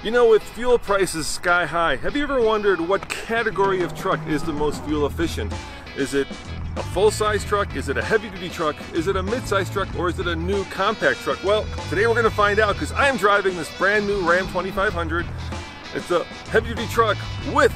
You know, with fuel prices sky high, have you ever wondered what category of truck is the most fuel efficient? Is it a full-size truck? Is it a heavy-duty truck? Is it a mid-size truck? Or is it a new compact truck? Well, today we're going to find out because I am driving this brand new Ram 2500. It's a heavy-duty truck with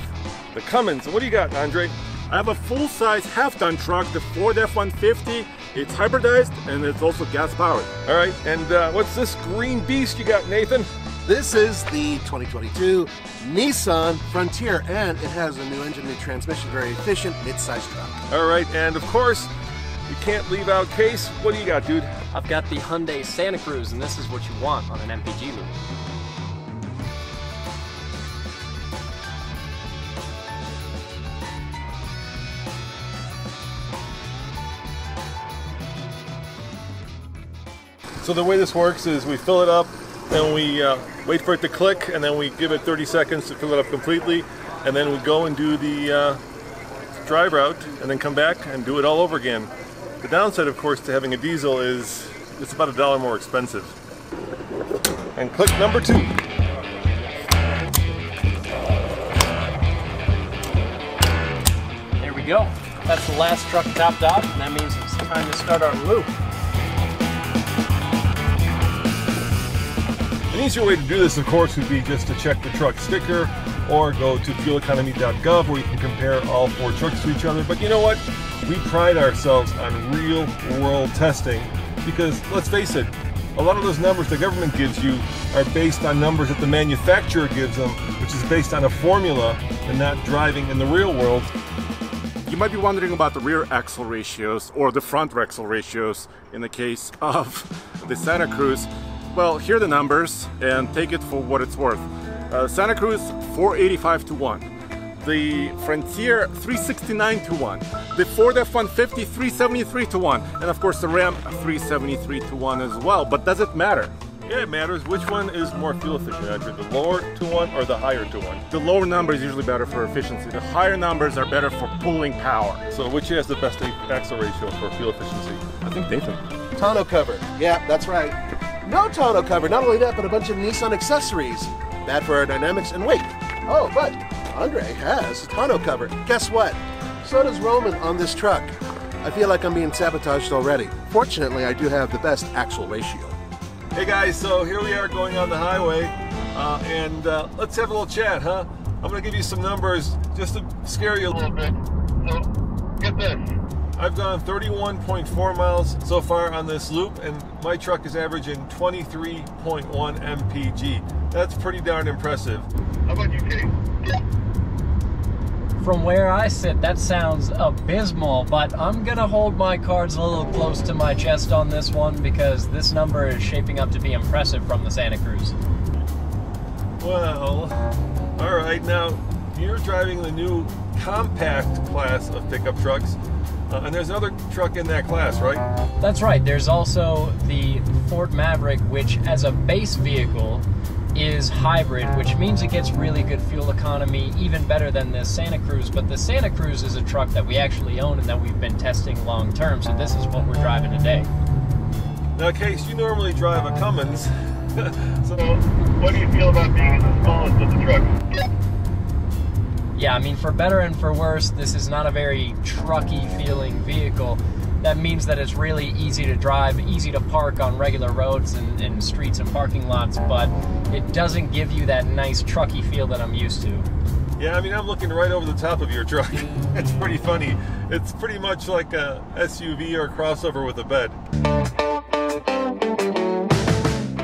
the Cummins. What do you got, Andre? I have a full-size half-ton truck, the Ford F-150. It's hybridized and it's also gas-powered. All right, and uh, what's this green beast you got, Nathan? This is the 2022 Nissan Frontier, and it has a new engine, new transmission, very efficient mid-size truck. All right, and of course, you can't leave out Case. What do you got, dude? I've got the Hyundai Santa Cruz, and this is what you want on an MPG loop. So the way this works is we fill it up, then we uh, wait for it to click, and then we give it 30 seconds to fill it up completely, and then we go and do the uh, drive route, and then come back and do it all over again. The downside, of course, to having a diesel is it's about a dollar more expensive. And click number two. There we go. That's the last truck topped off, and that means it's time to start our loop. Easier way to do this, of course, would be just to check the truck sticker or go to fueleconomy.gov where you can compare all four trucks to each other. But you know what? We pride ourselves on real world testing because let's face it, a lot of those numbers the government gives you are based on numbers that the manufacturer gives them, which is based on a formula and not driving in the real world. You might be wondering about the rear axle ratios or the front axle ratios in the case of the Santa Cruz. Well, here are the numbers and take it for what it's worth. Uh, Santa Cruz 485 to 1. The Frontier 369 to 1. The Ford F-150 373 to 1. And of course the Ram 373 to 1 as well. But does it matter? Yeah, it matters. Which one is more fuel efficient, Andrew? The lower to one or the higher to one? The lower number is usually better for efficiency. The higher numbers are better for pulling power. So which has the best axle ratio for fuel efficiency? I think Nathan. Tonneau cover. Yeah, that's right. No tonneau cover. Not only that, but a bunch of Nissan accessories. Bad for aerodynamics and weight. Oh, but Andre has a tonneau cover. Guess what? So does Roman on this truck. I feel like I'm being sabotaged already. Fortunately, I do have the best axle ratio. Hey guys, so here we are going on the highway, uh, and uh, let's have a little chat, huh? I'm gonna give you some numbers just to scare you a little bit. So, get this. I've gone 31.4 miles so far on this loop, and my truck is averaging 23.1 mpg. That's pretty darn impressive. How about you, Kate? From where I sit, that sounds abysmal, but I'm gonna hold my cards a little close to my chest on this one because this number is shaping up to be impressive from the Santa Cruz. Well, all right, now you're driving the new compact class of pickup trucks. Uh, and there's another truck in that class, right? That's right. There's also the Ford Maverick, which as a base vehicle is hybrid, which means it gets really good fuel economy, even better than the Santa Cruz. But the Santa Cruz is a truck that we actually own and that we've been testing long term, so this is what we're driving today. Now, Case, you normally drive a Cummins, so what do you feel about being in the smallest of the trucks? Yeah, I mean, for better and for worse, this is not a very trucky feeling vehicle that means that it's really easy to drive, easy to park on regular roads and, and, streets and parking lots, but it doesn't give you that nice trucky feel that I'm used to. Yeah, I mean, I'm looking right over the top of your truck. it's pretty funny. It's pretty much like a SUV or crossover with a bed.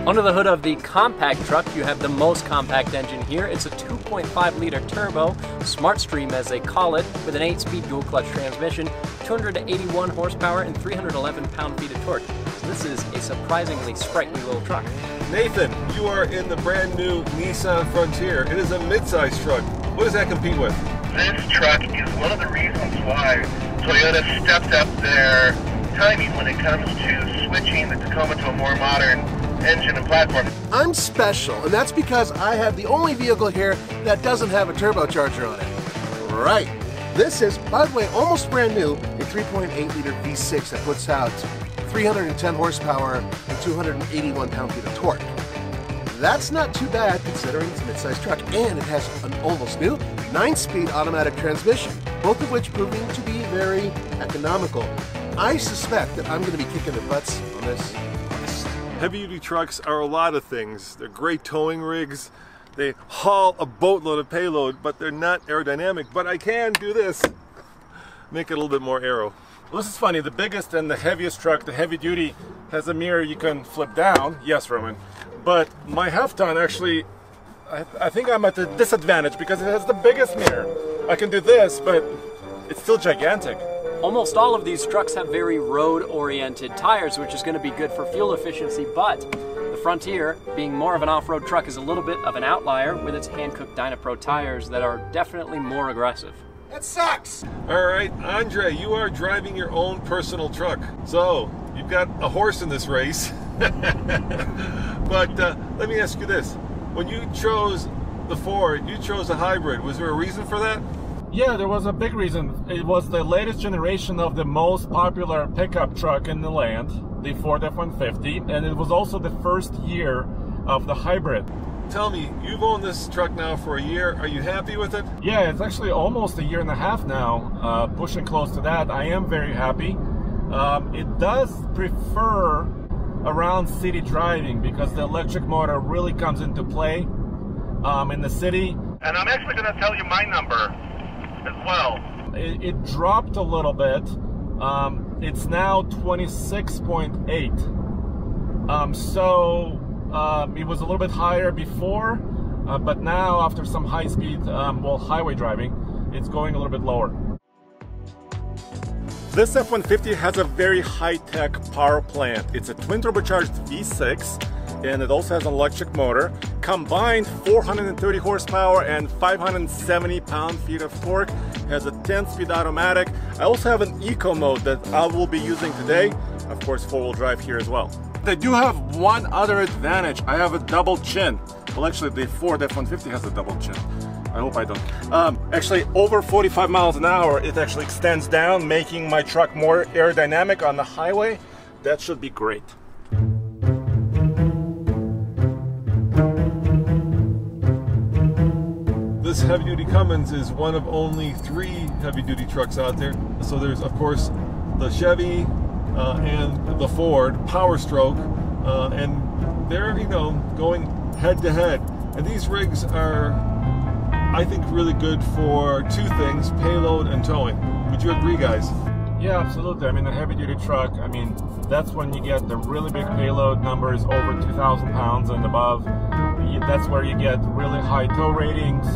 Under the hood of the compact truck, you have the most compact engine here. It's a 2.5 liter turbo, SmartStream as they call it, with an 8 speed dual clutch transmission, 281 horsepower, and 311 pound feet of torque. So this is a surprisingly sprightly little truck. Nathan, you are in the brand new Nissan Frontier. It is a midsize truck. What does that compete with? This truck is one of the reasons why Toyota stepped up their timing when it comes to switching the Tacoma to a more modern engine and platform. I'm special, and that's because I have the only vehicle here that doesn't have a turbocharger on it. Right. This is, by the way, almost brand new, a 3.8 liter V6 that puts out 310 horsepower and 281 pound-feet of torque. That's not too bad considering it's a mid-sized truck, and it has an almost new 9-speed automatic transmission, both of which proving to be very economical. I suspect that I'm going to be kicking the butts on this. Heavy duty trucks are a lot of things. They're great towing rigs. They haul a boatload of payload, but they're not aerodynamic. But I can do this. Make it a little bit more aero. Well, this is funny. The biggest and the heaviest truck, the heavy duty, has a mirror you can flip down. Yes, Roman. But my half ton actually, I, I think I'm at a disadvantage because it has the biggest mirror. I can do this, but it's still gigantic. Almost all of these trucks have very road-oriented tires, which is going to be good for fuel efficiency, but the Frontier, being more of an off-road truck, is a little bit of an outlier with its Hankook Dynapro tires that are definitely more aggressive. That sucks! All right, Andre, you are driving your own personal truck. So, you've got a horse in this race. but uh, let me ask you this. When you chose the Ford, you chose a hybrid. Was there a reason for that? Yeah, there was a big reason. It was the latest generation of the most popular pickup truck in the land, the Ford F-150, and it was also the first year of the hybrid. Tell me, you've owned this truck now for a year. Are you happy with it? Yeah, it's actually almost a year and a half now, uh, pushing close to that. I am very happy. Um, it does prefer around city driving because the electric motor really comes into play um, in the city. And I'm actually going to tell you my number as well. It, it dropped a little bit. Um, it's now 26.8. Um, so um, it was a little bit higher before, uh, but now after some high speed, um, well, highway driving, it's going a little bit lower. This F-150 has a very high-tech power plant. It's a twin turbocharged V6 and it also has an electric motor. Combined 430 horsepower and 570 pound-feet of torque. Has a 10-speed automatic. I also have an eco mode that I will be using today. Of course, four-wheel drive here as well. I do have one other advantage. I have a double chin. Well, actually, the Ford F-150 has a double chin. I hope I don't. Um, actually, over 45 miles an hour, it actually extends down, making my truck more aerodynamic on the highway. That should be great. This heavy duty Cummins is one of only three heavy duty trucks out there. So there's, of course, the Chevy uh, and the Ford Power Stroke, uh, and they're, you know, going head to head. And these rigs are, I think, really good for two things payload and towing. Would you agree, guys? Yeah, absolutely. I mean, a heavy duty truck, I mean, that's when you get the really big payload numbers over 2,000 pounds and above. That's where you get really high tow ratings.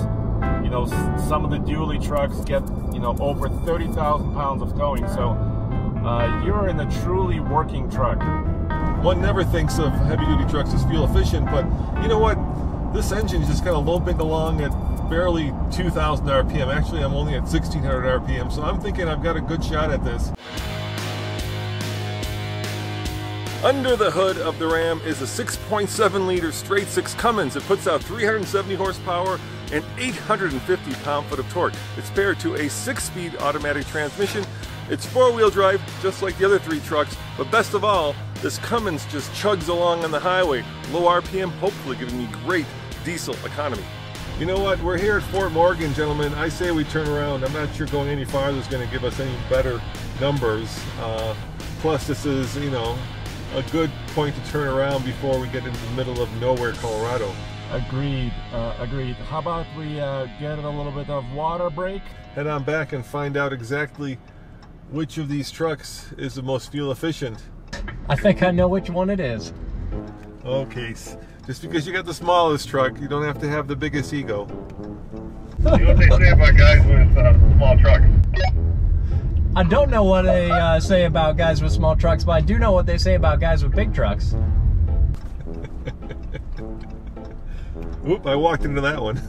Know, some of the dually trucks get, you know, over 30,000 pounds of towing. So uh, you're in a truly working truck. One never thinks of heavy duty trucks as fuel efficient, but you know what? This engine is just kind of loping along at barely 2,000 RPM. Actually, I'm only at 1,600 RPM, so I'm thinking I've got a good shot at this. Under the hood of the Ram is a 6.7 liter straight six Cummins. It puts out 370 horsepower and 850 pound-foot of torque. It's paired to a six-speed automatic transmission. It's four-wheel drive, just like the other three trucks, but best of all, this Cummins just chugs along on the highway, low RPM, hopefully giving me great diesel economy. You know what? We're here at Fort Morgan, gentlemen. I say we turn around. I'm not sure going any farther is going to give us any better numbers. Uh, plus, this is, you know, a good point to turn around before we get into the middle of nowhere, Colorado. Agreed, uh, agreed. How about we uh, get a little bit of water break? Head on back and find out exactly which of these trucks is the most fuel efficient. I think I know which one it is. Okay, just because you got the smallest truck, you don't have to have the biggest ego. You know what they say about guys with uh, small trucks? I don't know what they uh, say about guys with small trucks, but I do know what they say about guys with big trucks. Oop, I walked into that one.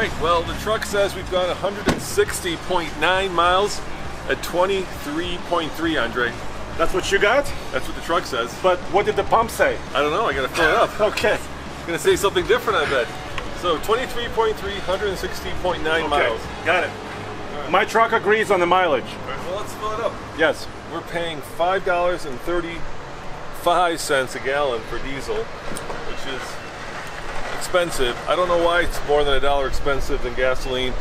Right, well, the truck says we've gone 160.9 miles at 23.3, Andre. That's what you got? That's what the truck says. But what did the pump say? I don't know, I gotta fill it up. Okay. It's gonna say something different, I bet. So 23.3, 160.9 Okay. miles. Got it. My truck agrees on the mileage. Right, well, let's fill it up. Yes. We're paying $5.35 a gallon for diesel, which is expensive. I don't know why it's more than a dollar expensive than gasoline.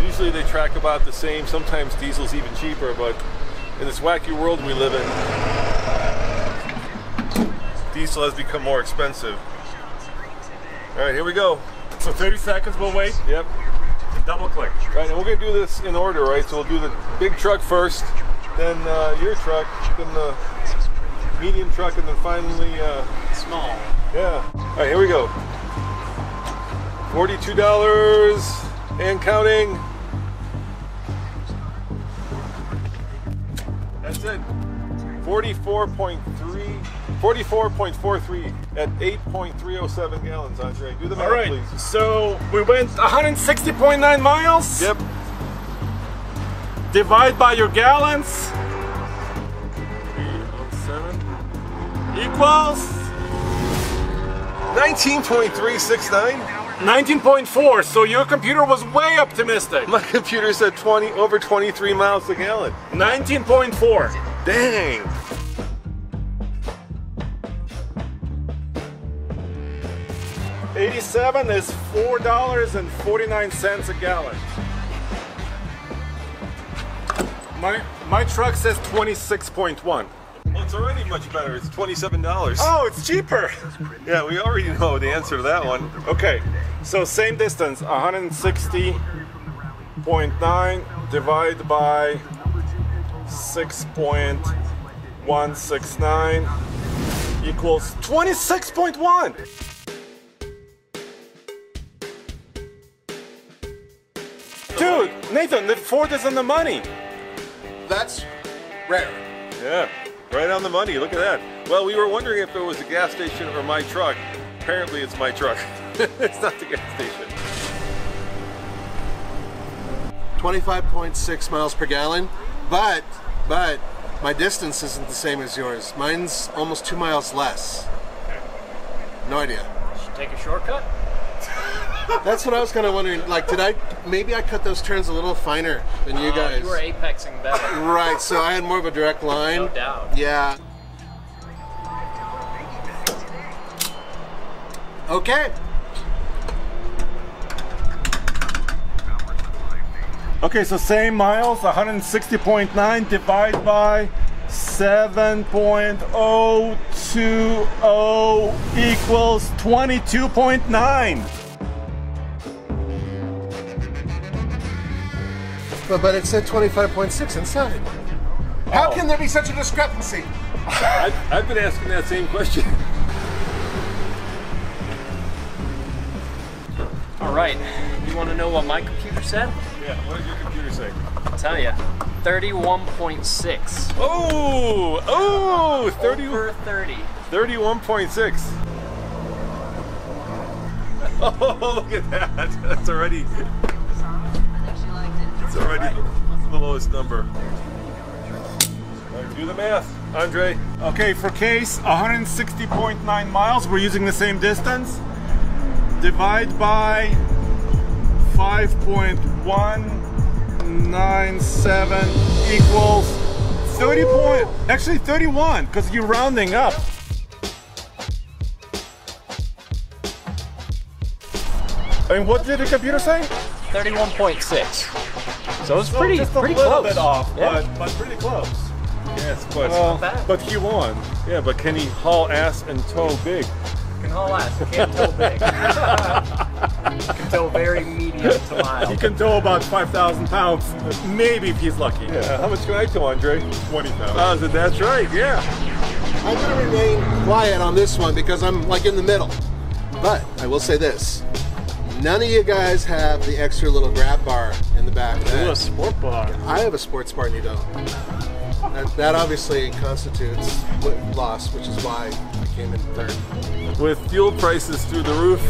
Usually they track about the same. Sometimes diesel's even cheaper, but in this wacky world we live in, diesel has become more expensive. All right, here we go. So 30 seconds, we'll wait. Yep. Double click. Right, and we're gonna do this in order, right? So we'll do the big truck first, then uh, your truck, then the medium truck, and then finally, uh, Small. Yeah. All right, here we go. Forty-two dollars and counting. That's it. 44.3, 44.43 at 8.307 gallons, Andre. Do the math, All right. please. So we went 160.9 miles. Yep. Divide by your gallons Seven. equals 19.369. 19.4. So your computer was way optimistic. My computer said 20 over 23 miles a gallon. 19.4. Dang. Eighty-seven is four dollars and forty-nine cents a gallon. My my truck says twenty-six point one. Well, it's already much better. It's $27. Oh, it's cheaper. Yeah, we already know the answer to that one. Okay, so same distance, 160.9 divided by 6.169 equals 26.1. Dude, Nathan, the Ford is on the money. That's rare. Yeah, right on the money. Look at that. Well, we were wondering if it was a gas station or my truck. Apparently, it's my truck. it's not the gas station. 25.6 miles per gallon, but but my distance isn't the same as yours. Mine's almost two miles less. No idea. Should take a shortcut. That's what I was kind of wondering. Like, did I maybe I cut those turns a little finer than you Uh, guys? You were apexing better. Right, so I had more of a direct line. No doubt. Yeah. Okay. Okay, so same miles, 160.9 divided by 7.020 equals 22.9. But, but it said 25.6 inside. How can there be such a discrepancy? I've, I've been asking that same question. All right. You want to know what my computer said? Yeah, what did your computer say? I'll tell you. 31.6. Oh, oh, 30, Over 30. 31.6. Oh, look at that. That's already, it's already the lowest number. All right, do the math, Andre. Okay, for case, 160.9 miles, we're using the same distance. Divide by 5.197 equals 30 point, actually 31, because you're rounding up. I mean, what did the computer say? 31.6. So it it's pretty, Just a pretty little close. bit off, Yeah. but, but pretty close. Yes, but Well, but he won. yeah, but can he haul ass and tow big? can haul ass. Can't tow big. can tow very medium to He can tow about 5,000 pounds, maybe if he's lucky. Yeah, how much can I tow, Andre? 20,000. Oh, ah, so that's right, yeah. I'm going to remain quiet on this one because I'm like in the middle. But I will say this. None of you guys have the extra little grab bar in the back. Ooh, a sport bar. I have a sports bar and you don't. That, that obviously constitutes loss, which is why I came in third. With fuel prices through the roof,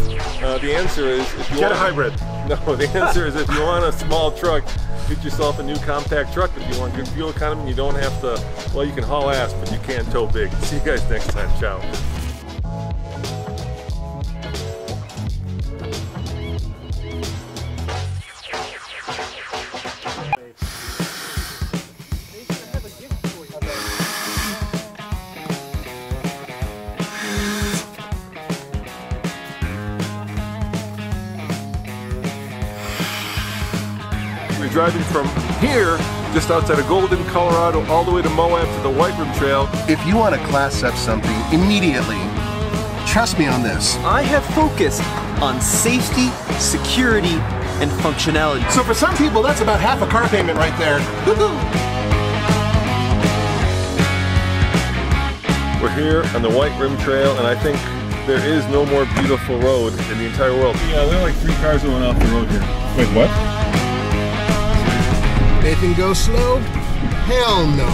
uh, the answer is if you Get a hybrid. No, the answer is if you want a small truck, get yourself a new compact truck. If you want good fuel economy, you don't have to. Well, you can haul ass, but you can't tow big. See you guys next time. Ciao. Driving from here, just outside of Golden, Colorado, all the way to Moab to the White Rim Trail. If you want to class up something immediately, trust me on this. I have focused on safety, security, and functionality. So for some people, that's about half a car payment right there. We're here on the White Rim Trail, and I think there is no more beautiful road in the entire world. Yeah, there are like three cars going off the road here. Wait, what? Nathan go slow? Hell no.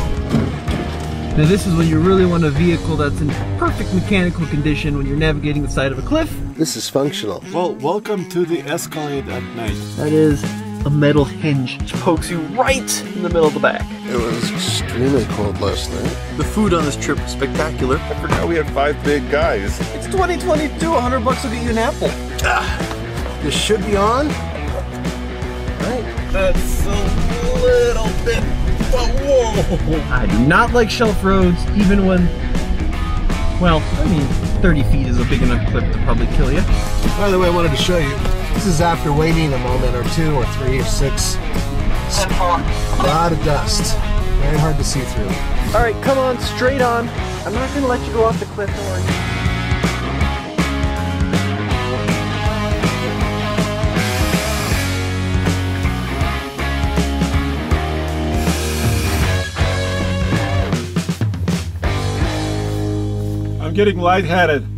Now this is when you really want a vehicle that's in perfect mechanical condition when you're navigating the side of a cliff. This is functional. Well, welcome to the Escalade at night. That is a metal hinge which pokes you right in the middle of the back. It was extremely cold last night. The food on this trip was spectacular. I forgot we had five big guys. It's 2022, 100 bucks will get you an apple. Ah, this should be on. Right. That's a little bit, but whoa! I do not like shelf roads, even when, well, I mean, 30 feet is a big enough cliff to probably kill you. By the way, I wanted to show you. This is after waiting a moment or two or three or six. A lot of dust. Very hard to see through. All right, come on, straight on. I'm not gonna let you go off the cliff, don't getting lightheaded.